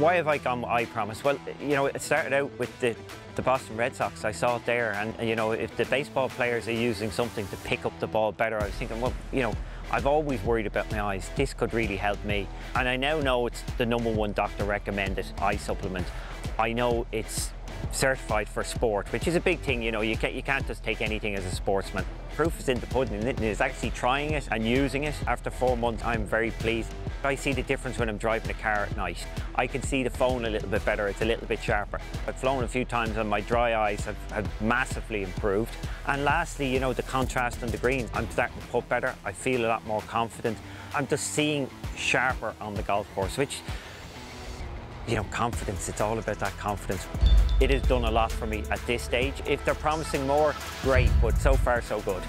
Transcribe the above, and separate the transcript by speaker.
Speaker 1: Why have I gone with EyePromise? Well, you know, it started out with the, the Boston Red Sox. I saw it there, and you know, if the baseball players are using something to pick up the ball better, I was thinking, well, you know, I've always worried about my eyes. This could really help me. And I now know it's the number one doctor recommended eye supplement. I know it's certified for sport, which is a big thing, you know, you can't, you can't just take anything as a sportsman. Proof is in the pudding, it? Is actually trying it and using it. After four months, I'm very pleased. I see the difference when I'm driving a car at night. I can see the phone a little bit better, it's a little bit sharper. I've flown a few times and my dry eyes have, have massively improved. And lastly, you know, the contrast on the green. I'm starting to putt better, I feel a lot more confident. I'm just seeing sharper on the golf course, which you know, confidence, it's all about that confidence. It has done a lot for me at this stage. If they're promising more, great, but so far so good.